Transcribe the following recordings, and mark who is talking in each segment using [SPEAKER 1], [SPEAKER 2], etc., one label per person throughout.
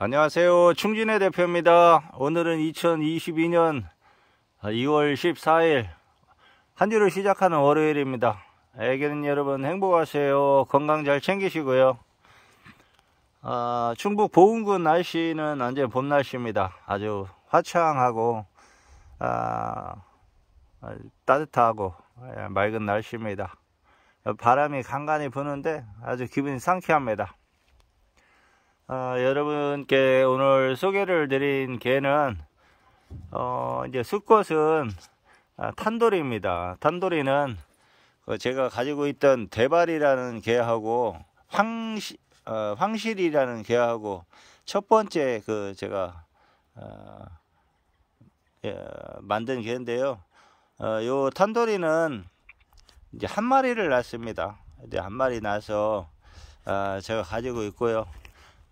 [SPEAKER 1] 안녕하세요. 충진의 대표입니다. 오늘은 2022년 2월 14일 한 주를 시작하는 월요일입니다. 애기는 여러분 행복하세요. 건강 잘 챙기시고요. 아, 충북 보은군 날씨는 완전 봄 날씨입니다. 아주 화창하고 아, 따뜻하고 예, 맑은 날씨입니다. 바람이 간간히 부는데 아주 기분이 상쾌합니다. 아, 여러분께 오늘 소개를 드린 개는 어, 이제 수컷은 아, 탄도리입니다. 탄도리는 그 제가 가지고 있던 대발이라는 개하고 황시, 어, 황실이라는 개하고 첫 번째 그 제가 어, 예, 만든 개인데요. 어, 요 탄도리는 이제 한 마리를 낳습니다. 이제 한 마리 낳아서 어, 제가 가지고 있고요.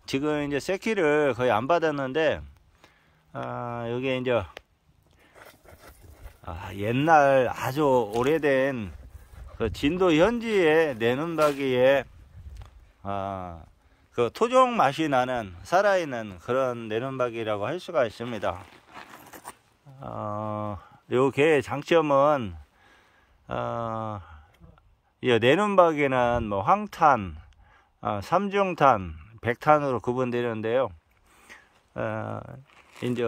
[SPEAKER 1] 지금 이제 새끼를 거의 안 받았는데 아, 여기 이제 아, 옛날 아주 오래된 그 진도 현지에 바기에 아, 그 토종 맛이 나는 살아있는 그런 내눈박이라고 할 수가 있습니다. 어, 요 개의 장점은 어, 내눈박이는 뭐 황탄, 어, 삼중탄, 백탄으로 구분되는데요. 어, 이제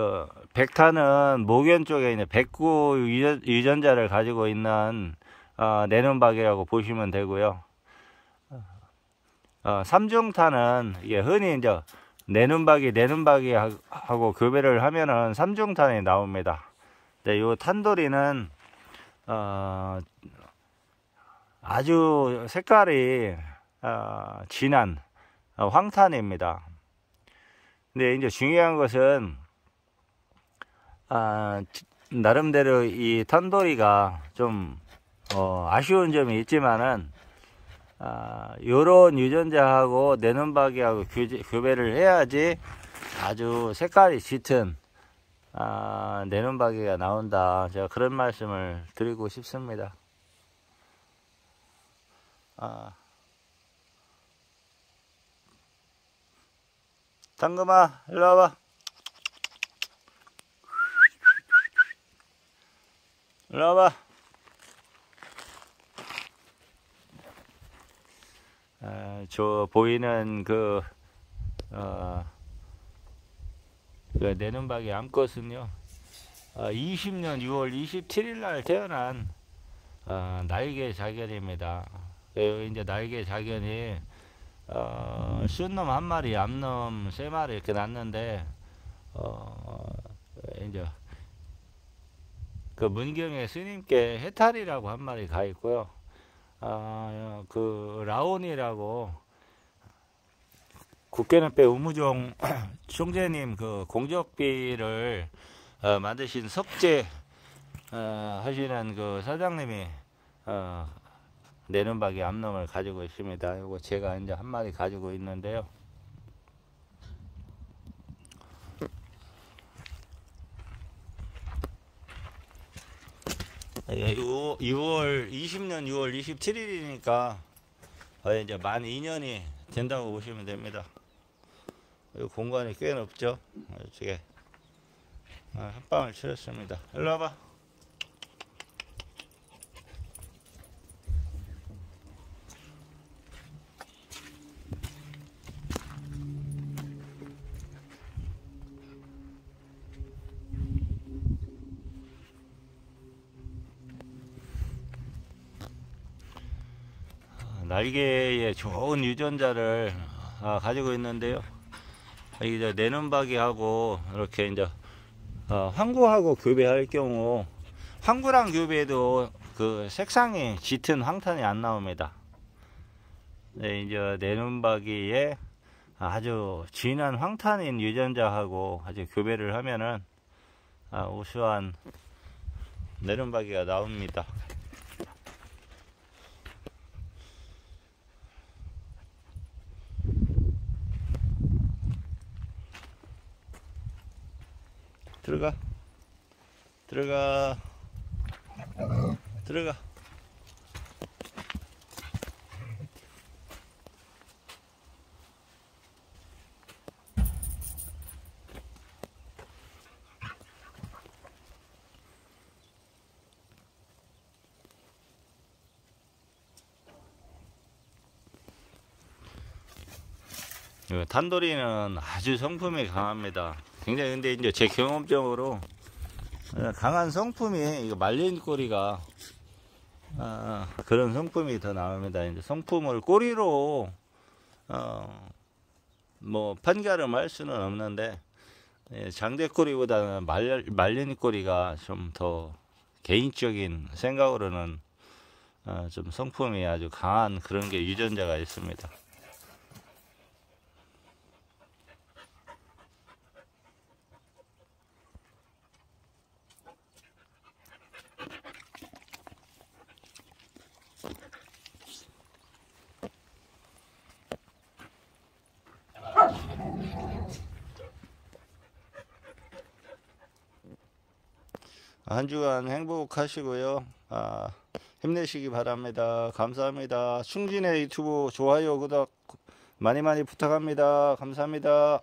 [SPEAKER 1] 백탄은 목연 쪽에 이제 백구 유전 자를 가지고 있는 어, 내눈박이라고 보시면 되고요. 어, 삼중탄은 이게 흔히 이제 내눈박이 내눈박이 하고 교배를 하면은 삼중탄이 나옵니다. 네, 요 탄돌이는 어, 아주 색깔이 어, 진한 어, 황탄입니다. 근데 이제 중요한 것은 아, 나름대로 이 탄도리가 좀 어, 아쉬운 점이 있지만은 아, 요런 유전자하고 내눈박이하고 교배를 해야지 아주 색깔이 짙은 아, 내눈박이가 나온다. 제가 그런 말씀을 드리고 싶습니다. 아. 당금아 일로 와봐 일로 와봐 아, 저 보이는 그, 어, 그 내눈박이 암컷은요 어, 20년 6월 27일 날 태어난 어, 날개 자견입니다. 이제 날개 자견이 어, 순놈 한 마리, 암놈 세 마리 이렇게 낳는데, 어, 이제, 그 문경의 스님께 해탈이라고 한 마리 가 있고요. 아, 그 라온이라고 국계는배 우무종 총재님 그 공적비를 어, 만드신 석재 어, 하시는 그 사장님이 어, 내눈박이 암놈을 가지고 있습니다. 이거 제가 이제 한 마리 가지고 있는데요. 예, 6월 20년 6월 27일이니까 이제 만 2년이 된다고 보시면 됩니다. 공간이 꽤 넓죠. 이쪽에 아, 한 방을 치렀습니다. 일로 와봐. 날개에 좋은 유전자를 아, 가지고 있는데요. 이제 내눈박이하고 이렇게 이제 어, 황구하고 교배할 경우 황구랑 교배도 그 색상이 짙은 황탄이 안 나옵니다. 네, 이제 내눈박이에 아주 진한 황탄인 유전자하고 아주 교배를 하면은 아, 우수한 내눈박이가 나옵니다. 들어가. 들어가. 들어가. 그 단돌이는 아주 성품이 강합니다. 굉장히 근데 이제 제 경험적으로 어, 강한 성품이 이거 말린 꼬리가 아, 그런 성품이 더 나옵니다. 이제 성품을 꼬리로 어, 뭐 판가름할 수는 없는데 예, 장대 꼬리보다는 말, 말린 꼬리가 좀 더 개인적인 생각으로는 어, 좀 성품이 아주 강한 그런 게 유전자가 있습니다. 한 주간 행복하시고요. 아, 힘내시기 바랍니다. 감사합니다. 충진의 유튜브 좋아요, 구독 많이 많이 부탁합니다. 감사합니다.